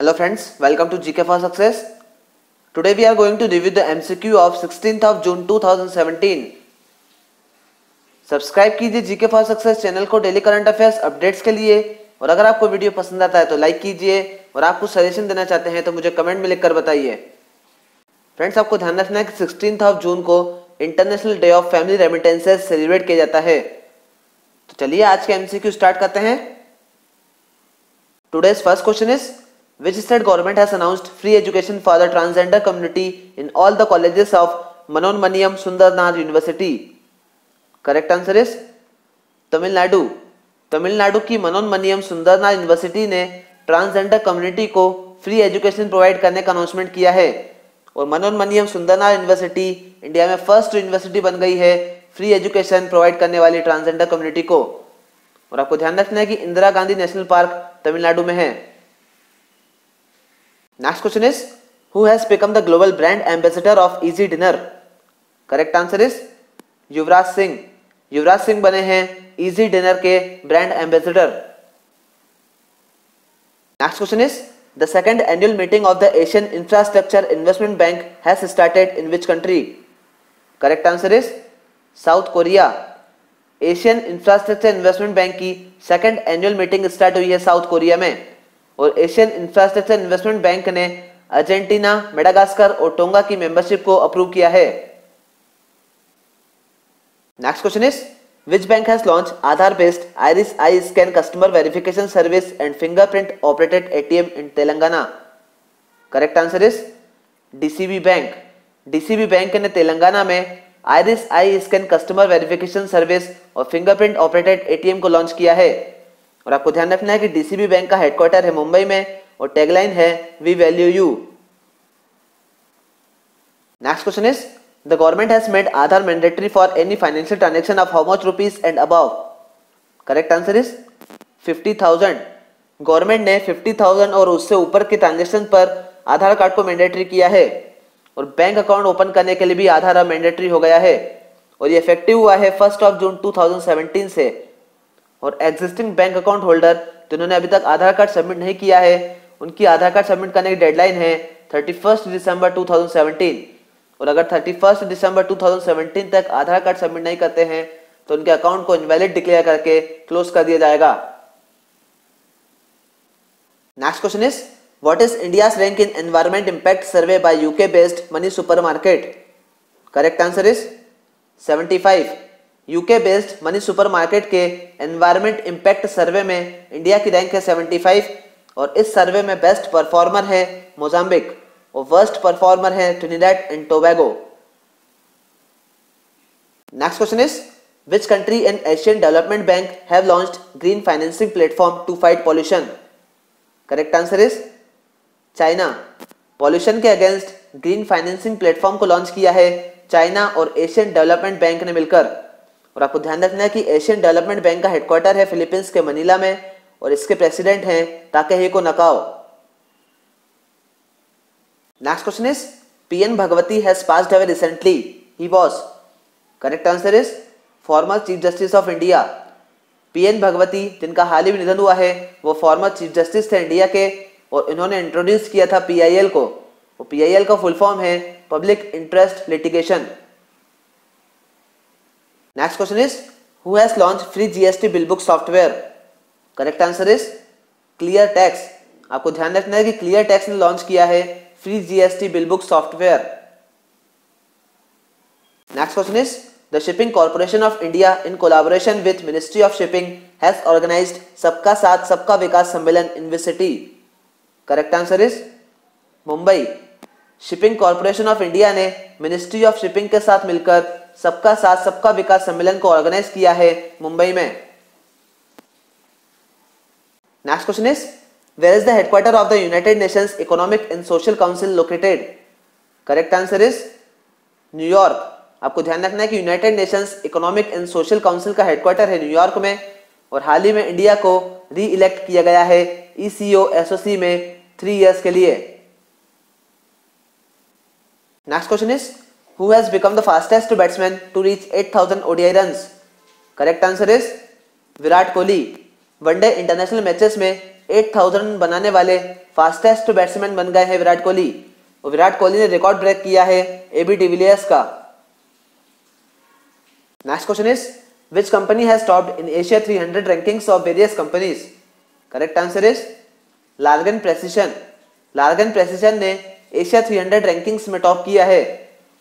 Hello friends, welcome to GK for Success. Today we are going to review the MCQ of 16th of June 2017. Subscribe कीजिए GK for success channel को daily current affairs updates के लिए। और अगर आपको video पसंद आता है तो लाइक कीजिए। और आप कुछ सजेशन देना चाहते हैं तो मुझे कमेंट में लिखकर बताइए। फ्रेंड्स आपको ध्यान रखना है कि सिक्सटीन ऑफ़ जून को International Day of Family Remittances celebrate किया जाता है। तो चलिए आज के एमसीक्यू स्टार्ट करते हैं। Today's first question is which state government has announced free education for the transgender community in all the colleges of Manonmaniam Sundarnath University? Correct answer is Tamil Nadu Tamil Nadu की Manonmaniam Sundaranar university ने transgender community को free education provide करने का announcement किया है और Manonmaniam Sundaranar university India में first university बन गई है फ्री एजुकेशन प्रोवाइड करने वाली ट्रांसजेंडर कम्युनिटी को और आपको ध्यान रखना है कि इंदिरा गांधी नेशनल पार्क तमिलनाडु में है Next question is, Who has become the global brand ambassador of Easy Dinner? Correct answer is Yuvraj Singh Yuvraj Singh बने हैं इजी डिनर के brand ambassador next question is the second annual meeting of the Asian Infrastructure Investment Bank has started in which country correct answer is South Korea Asian Infrastructure Investment Bank की second annual meeting start हुई है South Korea में. और Asian Infrastructure Investment Bank ने Argentina Madagascar और Tonga की membership को approve किया है। Next question is which bank has launch Aadhaar based iris eye scan customer verification service and fingerprint operated ATM in Telangana correct answer is DCB bank DCB bank ने तेलंगाना में iris eye scan customer verification service और fingerprint operated ATM को launch किया है। और आपको ध्यान रखना है कि डीसीबी बैंक का हेडक्वार्टर है मुंबई में और टैगलाइन है we value you next question is the government has made Aadhaar mandatory for any financial transaction of how much rupees and above correct answer is fifty thousand government ने fifty thousand और उससे ऊपर के transaction पर आधार card को mandatory किया है और बैंक अकाउंट ओपन करने के लिए भी आधार मैंडेटरी हो गया है और ये इफ़ेक्टिव हुआ है फ़र्स्ट ऑफ़ जून 2017 से। और एग्जिस्टिंग बैंक अकाउंट होल्डर जिन्होंने अभी तक आधार कार्ड सबमिट नहीं किया है, उनकी आधार कार्ड सबमिट करने की डेडलाइन है थर्टी फ़र्स्ट दिसंबर 2017 और अगर थर्टी फ़र्स्ट दिसंबर 2017 तक आधार कार्ड सबमिट नहीं करते हैं तो उनके अकाउंट को इनवैलिड डिक्लेयर करके क्लोज कर दिया जाएगा। Next question is what is India rank in environment impact survey by UK based money supermarket correct answer is 75 UK based money supermarket के एनवायरमेंट इंपैक्ट सर्वे में इंडिया की rank है 75 और इस सर्वे में बेस्ट परफॉर्मर है Mozambique और worst performer है Trinidad and Tobago next question is which country and Asian Development Bank have launched green financing platform to fight pollution correct answer is China pollution के against green financing platform को launch किया है China और Asian Development bank ने मिलकर। और आपको ध्यान रखना है कि एशियन डेवलपमेंट बैंक का हेडक्वार्टर है फिलीपींस के मनीला में और इसके प्रेसिडेंट हैं Takehiko Nakao next question is P N Bhagwati has passed away recently he was correct answer is former chief justice of India P N Bhagwati जिनका हाल ही में निधन हुआ है, वो फॉर्मर चीफ जस्टिस थे इंडिया के और इन्होंने इंट्रोड्यूस किया था पीआईएल को। वो पीआईएल का फुल फॉर्म है public interest litigation next question is who has launch free GST bill book software correct answer is clear tax आपको ध्यान रखना है कि क्लियर टैक्स ने लॉन्च किया है free GST bill book software next question is the shipping corporation of India in collaboration with ministry of shipping has organised सबका साथ सबका विकास सम्मेलन in which city correct answer is Mumbai shipping corporation of India ने ministry of shipping के साथ मिलकर सबका साथ, सबका विकास सम्मेलन को ऑर्गेनाइज किया है मुंबई में। Next question is where is the headquarter of the united nations economic and social council located correct answer is New York आपको ध्यान रखना है कि united nations economic and social council का हेडक्वार्टर है न्यूयॉर्क में, और हाल ही में इंडिया को री इलेक्ट किया गया है ईसीओ e एसओसी में थ्री इयर्स के लिए। Next question is who has become the fastest batsman to reach 8000 ODI runs? Correct answer is Virat Kohli one day international matches में 8000 बनाने वाले फास्टेस्ट बैट्समैन बन गए हैं विराट कोहली। और विराट कोहली ने रिकॉर्ड ब्रेक किया है एबी डिविलियर्स का। Next question is which company has topped in Asia 300 rankings of various companies correct answer is Largan Precision Largan Precision ने एशिया 300 रैंकिंग्स में टॉप किया है।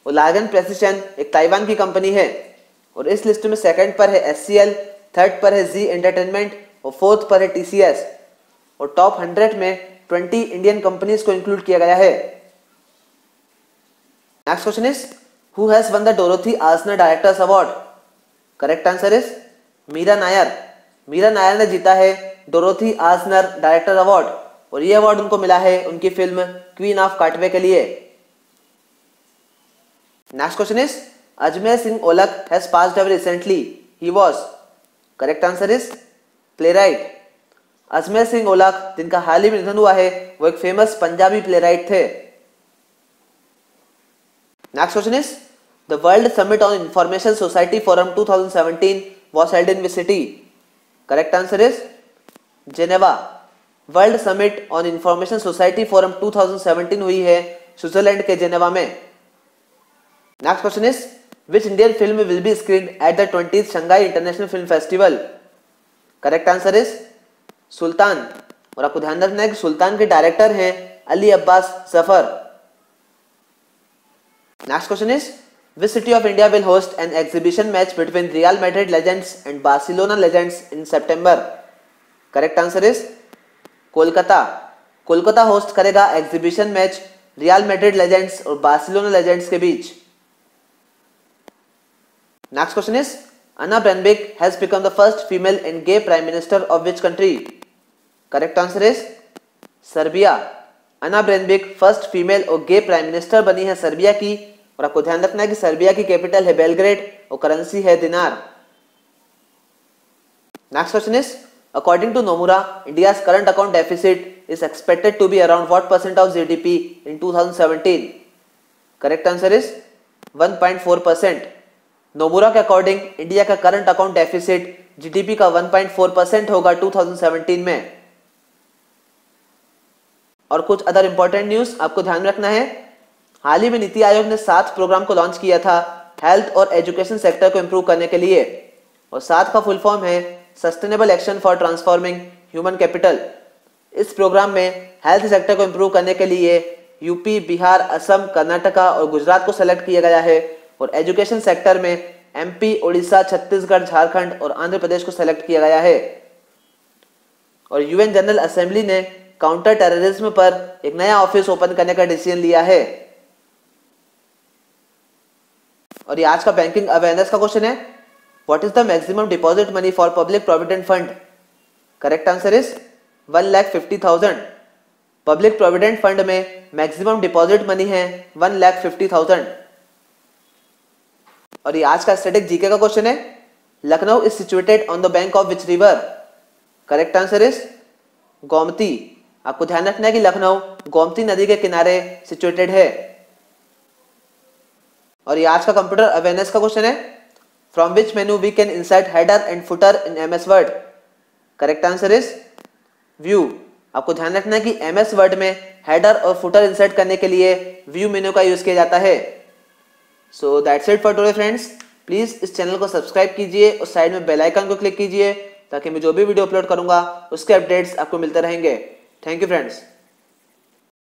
और लार्गन प्रेसिशन एक ताइवान की कंपनी है और इस लिस्ट में सेकंड पर है एससीएल थर्ड पर है जी एंटरटेनमेंट और फोर्थ पर है टीसीएस और टॉप हंड्रेड में ट्वेंटी इंडियन कंपनीज़ को इंक्लूड किया गया है। Next question is who has won the Dorothy Arzner directors award correct answer is Meera Nair Meera Nair ने जीता है डोरोथी आसनर डायरेक्टर अवार्ड और ये अवार्ड उनको मिला है उनकी फ़िल्म क्वीन ऑफ़ काटवे के लिए। Next question is Ajmer Singh Aulakh has passed away recently he was correct answer is playwright Ajmer Singh Aulakh जिनका हाल ही में निधन हुआ है, वो एक फ़ेमस पंजाबी प्लेराइट थे। Next question is the world summit on information society forum 2017 was held in which city? Correct answer is Geneva world summit on information society forum 2017 हुई है स्विट्जरलैंड के जेनेवा में। Next question is which Indian film will be screen at the twenty Shanghai International Film Festival correct answer is Sultan और आपको ध्यान रखना है कि सुल्तान के डायरेक्टर हैं Ali Abbas Zafar next question is which city of India will host an exhibition match between Real Madrid legends and Barcelona legends in September correct answer is Kolkata Kolkata host करेगा exhibition match Real Madrid legends और Barcelona legends के बीच. Next question is, Anna Branbeck has become the first female and gay prime minister of which country? Correct answer is Serbia Ana Brnabic first female और गे prime minister बनी है Serbia की। और आपको ध्यान रखना है कि सर्बिया की कैपिटल है बेलग्रेड और करेंसी है dinar next question is according to Nomura India's current account deficit is expected to be around what percent of GDP in 2017 correct answer is 1.4 percent Nomura के अकॉर्डिंग इंडिया का current account deficit GDP का 1.4 percent होगा 2017 में। और कुछ other important news आपको ध्यान में रखना है। हाल ही में नीति आयोग ने सात प्रोग्राम को लॉन्च किया था हेल्थ और एजुकेशन सेक्टर को इंप्रूव करने के लिए। और सात का फुल फॉर्म है sustainable action for transforming human capital इस प्रोग्राम में हेल्थ सेक्टर को इंप्रूव करने के लिए यूपी बिहार असम कर्नाटका और गुजरात को सेलेक्ट किया गया है। और एजुकेशन सेक्टर में एमपी ओडिशा, छत्तीसगढ़, झारखंड और आंध्र प्रदेश को सेलेक्ट किया गया है। और यूएन जनरल असेंबली ने काउंटर टेररिज्म पर एक नया ऑफ़िस ओपन करने का डिसीज़न लिया है। और ये आज का बैंकिंग अवेयरनेस का क्वेश्चन है। What is the maximum deposit money for public provident fund correct answer is one lakh fifty thousand public provident fund में मैक्सिमम डिपॉजिट मनी है वन लैख फिफ्टी थाउज़ेंड और ये आज का स्टेटिक जीके का question है। Lucknow is situated on the bank of which river correct answer is Gomti आपको ध्यान रखना है कि लखनऊ गोमती नदी के किनारे सिचुएटेड है। और ये आज का कंप्यूटर अवेयरनेस का क्वेश्चन है। From which menu we can insert header and footer in M S Word correct answer is view आपको ध्यान रखना है कि एम एस वर्ड में हेडर और फुटर इंसर्ट करने के लिए व्यू मेन्यू का यूज़ किया जाता है। So that's it for today friends please इस चैनल को सब्सक्राइब कीजिए और साइड में बेल आइकन को क्लिक कीजिए ताकि मैं जो भी वीडियो अपलोड करूँगा, उसके अपडेट्स आपको मिलते रहेंगे। Thank you friends